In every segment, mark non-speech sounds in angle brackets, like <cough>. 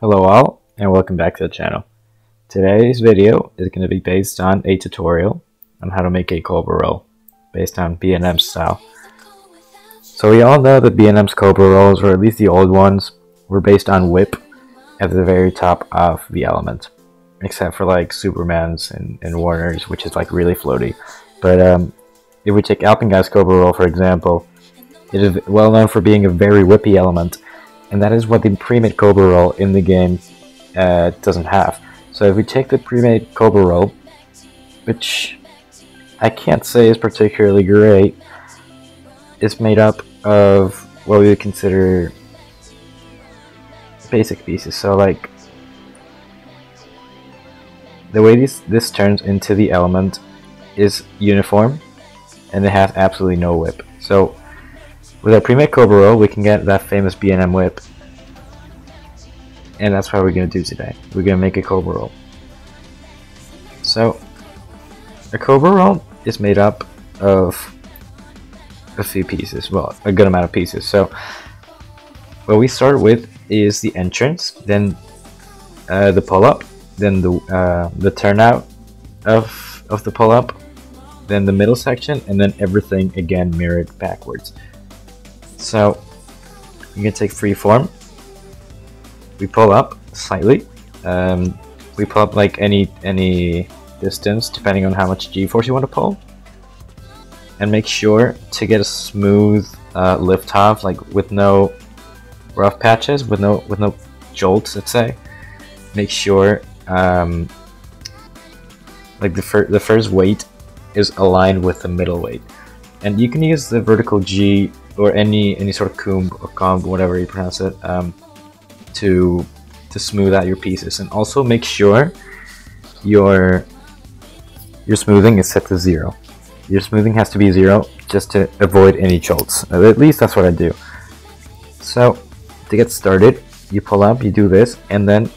Hello all, and welcome back to the channel. Today's video is going to be based on a tutorial on how to make a Cobra roll, based on B&M style. So we all know that B&M's Cobra rolls, or at least the old ones, were based on whip at the very top of the element. Except for like Superman's and, and Warner's, which is like really floaty. But um, if we take Alpengeist Cobra roll for example, it is well known for being a very whippy element and that is what the pre-made Cobra roll in the game uh, doesn't have. So if we take the pre-made Cobra roll, which I can't say is particularly great, it's made up of what we would consider basic pieces. So like the way this this turns into the element is uniform, and it has absolutely no whip. So with our pre-made Cobra roll, we can get that famous B&M whip. And that's what we're going to do today. We're going to make a Cobra roll. So, a Cobra roll is made up of a few pieces. Well, a good amount of pieces. So, what we start with is the entrance, then uh, the pull-up, then the uh, the turnout of of the pull-up, then the middle section, and then everything again mirrored backwards. So you can take free form. We pull up slightly. Um, we pull up like any any distance depending on how much g-force you want to pull. And make sure to get a smooth uh, lift off, like with no rough patches, with no with no jolts. Let's say. Make sure um, like the first the first weight is aligned with the middle weight, and you can use the vertical G or any any sort of comb or comb, whatever you pronounce it, um, to to smooth out your pieces, and also make sure your your smoothing is set to zero. Your smoothing has to be zero just to avoid any jolts. At least that's what I do. So to get started, you pull up, you do this, and then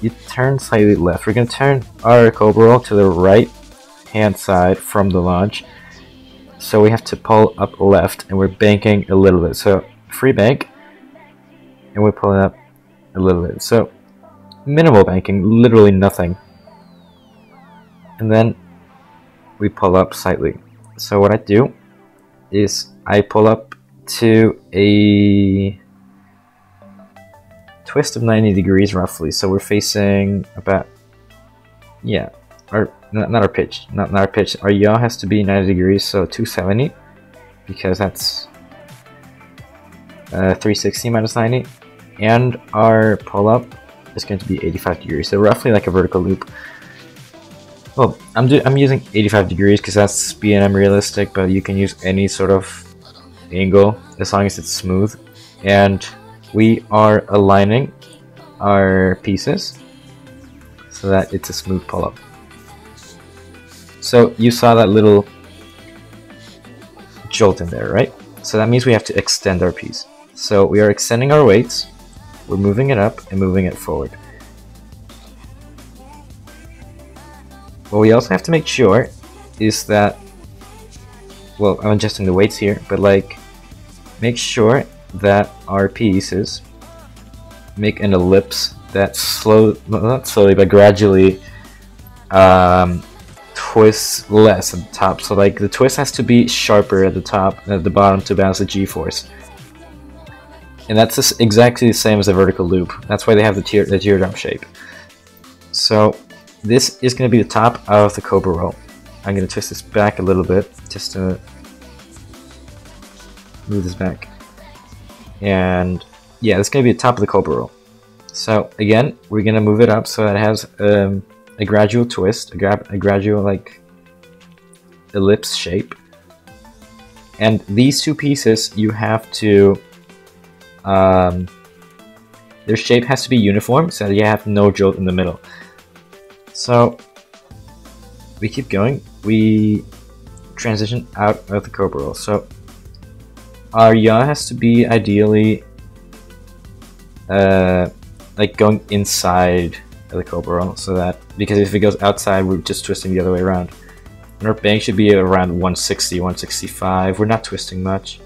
you turn slightly left. We're gonna turn our Cobra to the right hand side from the launch so we have to pull up left and we're banking a little bit. So free bank and we pull it up a little bit. So minimal banking, literally nothing. And then we pull up slightly. So what I do is I pull up to a twist of 90 degrees roughly. So we're facing about, yeah, our not, not our pitch, not, not our pitch. Our yaw has to be 90 degrees, so 270, because that's uh, 360 minus 90, and our pull up is going to be 85 degrees, so roughly like a vertical loop. Well, I'm do I'm using 85 degrees because that's B&M realistic, but you can use any sort of angle as long as it's smooth. And we are aligning our pieces so that it's a smooth pull up. So you saw that little jolt in there, right? So that means we have to extend our piece. So we are extending our weights, we're moving it up and moving it forward. What we also have to make sure is that, well, I'm adjusting the weights here, but like, make sure that our pieces make an ellipse that slow, not slowly, but gradually um, twist less at the top. So like the twist has to be sharper at the top and at the bottom to balance the g-force. And that's exactly the same as a vertical loop. That's why they have the, tear the teardrop shape. So this is going to be the top of the Cobra roll. I'm going to twist this back a little bit just to move this back. And yeah, it's going to be the top of the Cobra roll. So again, we're going to move it up so that it has um, a gradual twist, a, gra a gradual like ellipse shape. And these two pieces, you have to, um, their shape has to be uniform, so you have no jolt in the middle. So, we keep going. We transition out of the Cobra roll. So, our yaw has to be ideally, uh, like going inside the Cobra so that because if it goes outside, we're just twisting the other way around. And our bank should be around 160, 165. We're not twisting much.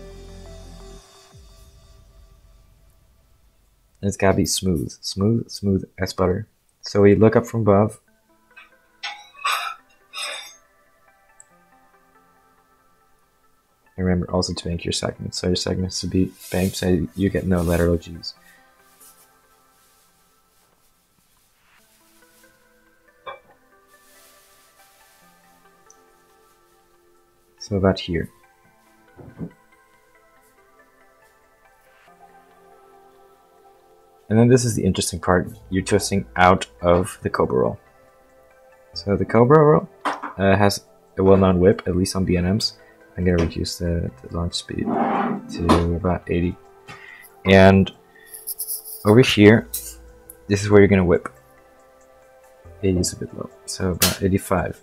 And it's gotta be smooth. Smooth, smooth as butter. So we look up from above. And remember also to bank your segments. So your segments to be banked so you get no lateral oh G's. So about here. And then this is the interesting part. You're twisting out of the Cobra roll. So the Cobra roll uh, has a well-known whip, at least on B&Ms. I'm gonna reduce the, the launch speed to about 80. And over here, this is where you're gonna whip. 80 is a bit low, so about 85.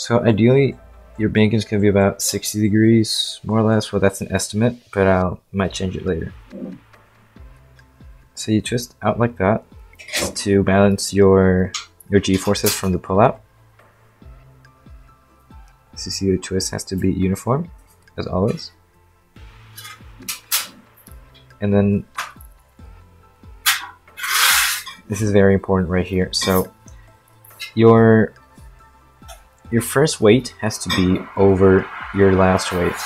So ideally, your going to be about 60 degrees, more or less. Well, that's an estimate, but I might change it later. So you twist out like that to balance your your g-forces from the pull-out. So see the twist has to be uniform, as always. And then this is very important right here. So your your first weight has to be over your last weight.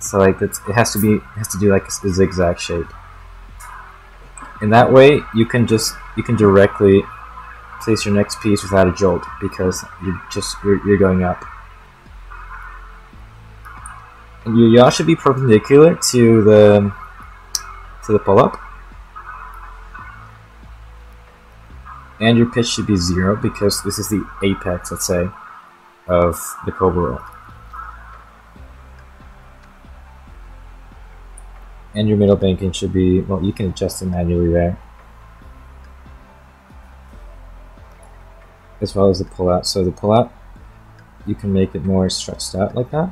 So like it has to be has to do like a zigzag shape. In that way, you can just you can directly place your next piece without a jolt because you're just you're, you're going up. And your yaw should be perpendicular to the to the pull up. And your pitch should be zero because this is the apex, let's say of the Cobra. And your middle banking should be, well, you can adjust it manually there. As well as the pullout. So the pullout, you can make it more stretched out like that.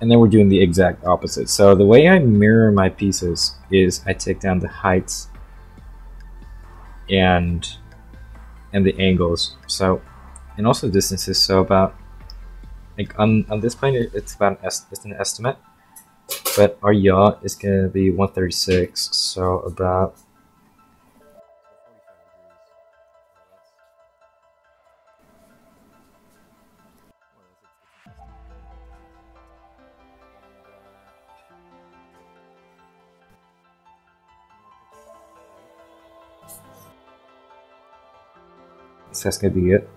And then we're doing the exact opposite. So the way I mirror my pieces is I take down the heights and and the angles. So and also distances. So about like on on this plane, it's about an it's an estimate, but our yaw is gonna be 136. So about Be it.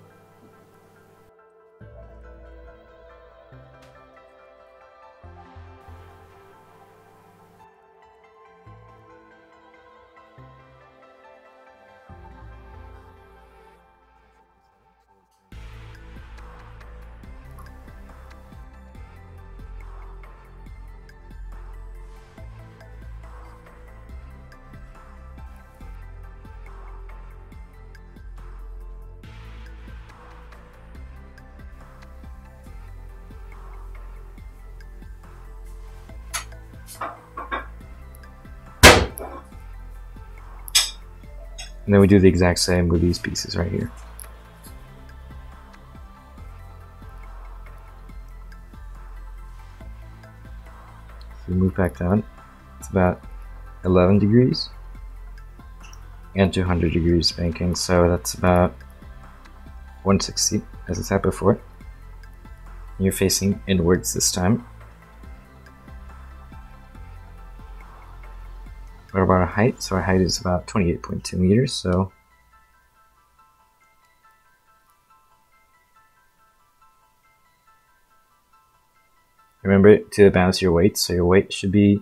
And then we do the exact same with these pieces right here. So we move back down. It's about 11 degrees and 200 degrees banking. So that's about 160 as I said before. You're facing inwards this time. About our height? So our height is about 28.2 meters, so Remember to balance your weight, so your weight should be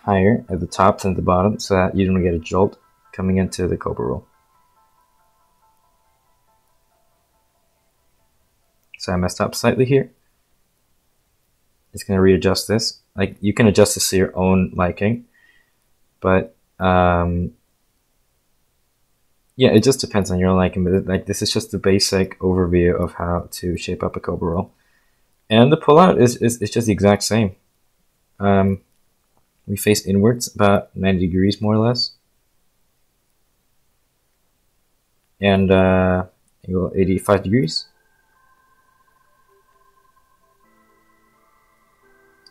higher at the top than the bottom so that you don't get a jolt coming into the Cobra roll. So I messed up slightly here. It's going to readjust this like you can adjust this to your own liking, but um, yeah, it just depends on your liking. But like this is just the basic overview of how to shape up a cobra roll, and the pullout is is, is just the exact same. Um, we face inwards about 90 degrees more or less. And uh, you go 85 degrees.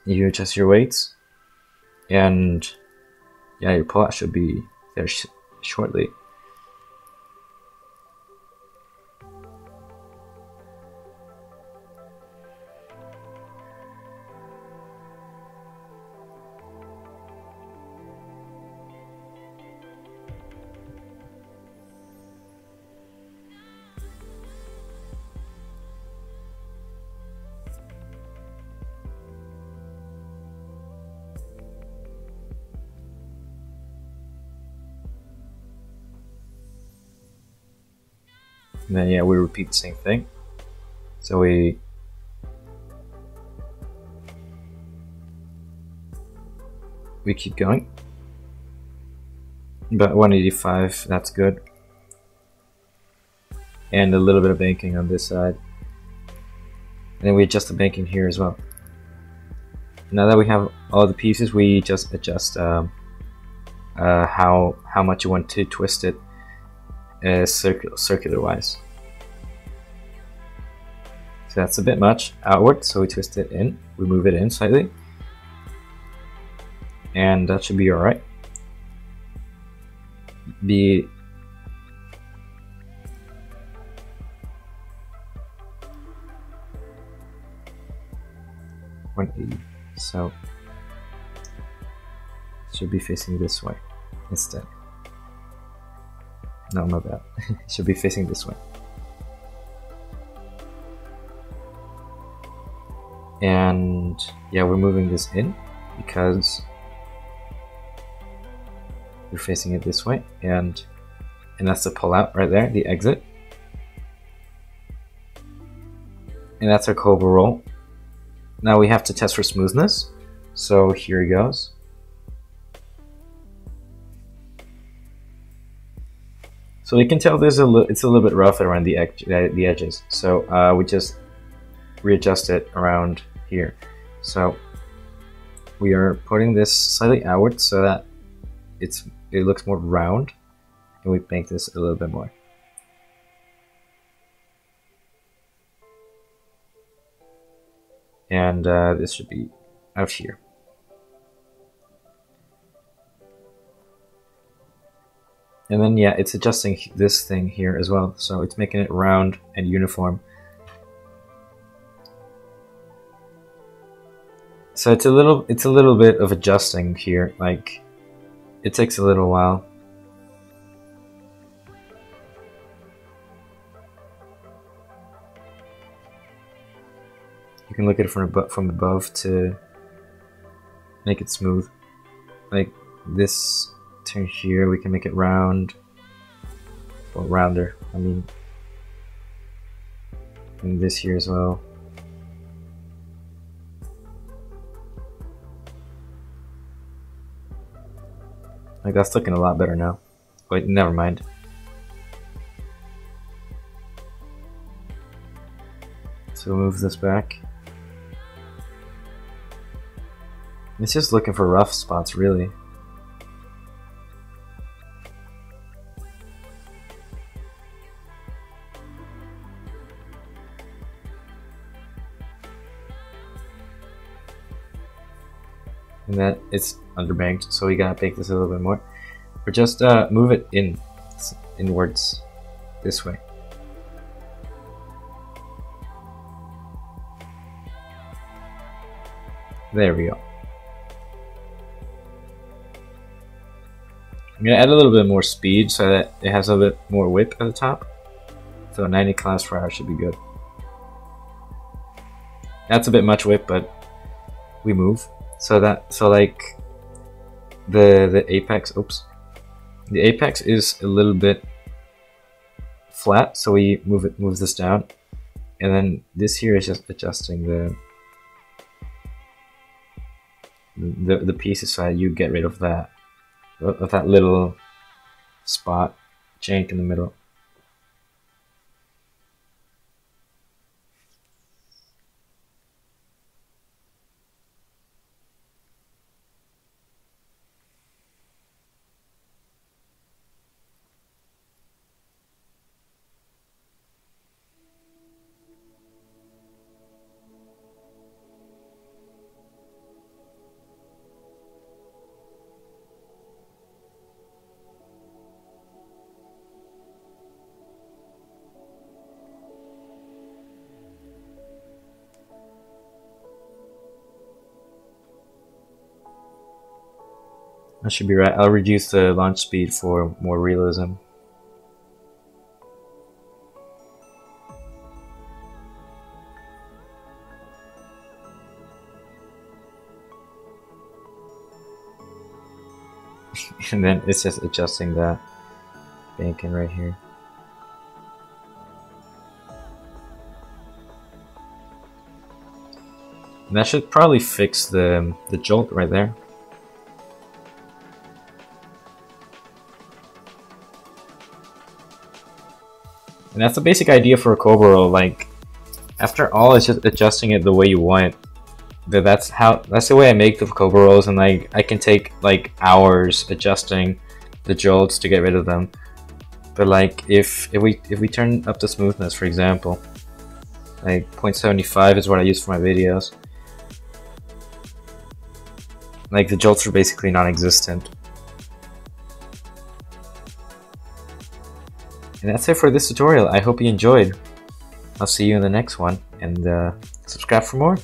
You adjust your weights, and yeah, your pullout should be there sh shortly. And then yeah, we repeat the same thing. So we we keep going. About 185, that's good. And a little bit of banking on this side. And then we adjust the banking here as well. Now that we have all the pieces, we just adjust um, uh, how how much you want to twist it uh, circular, wise. So that's a bit much outward, so we twist it in, we move it in slightly, and that should be alright. The one eighty, so should be facing this way instead. No, my bad. <laughs> should be facing this way. And yeah, we're moving this in because we're facing it this way and and that's the pull out right there, the exit. And that's our cobra roll. Now we have to test for smoothness. So here goes. So you can tell there's a it's a little bit rough around the, ed the edges. So uh, we just readjust it around here. So we are putting this slightly outward so that it's it looks more round, and we bank this a little bit more. And uh, this should be out here. And then yeah, it's adjusting this thing here as well. So it's making it round and uniform. So it's a little it's a little bit of adjusting here. Like it takes a little while. You can look at it from above, from above to make it smooth. Like this turn here, we can make it round. Well, rounder, I mean. And this here as well. Like that's looking a lot better now. Wait, never mind. So we'll move this back. It's just looking for rough spots, really. It's underbanked, so we gotta bake this a little bit more. Or just uh, move it in, inwards, this way. There we go. I'm gonna add a little bit more speed so that it has a bit more whip at the top. So 90 kilometers per hour should be good. That's a bit much whip, but we move. So that so like the the apex oops. The apex is a little bit flat, so we move it moves this down. And then this here is just adjusting the the the pieces so you get rid of that of that little spot jank in the middle. That should be right. I'll reduce the launch speed for more realism. <laughs> and then it's just adjusting that banking right here. And that should probably fix the, the jolt right there. And that's the basic idea for a Cobra like, after all, it's just adjusting it the way you want that that's how that's the way I make the Cobra rolls, and like I can take like hours adjusting the jolts to get rid of them. But like if if we if we turn up the smoothness, for example, like 0.75 is what I use for my videos. Like the jolts are basically non-existent. And that's it for this tutorial. I hope you enjoyed. I'll see you in the next one, and uh, subscribe for more.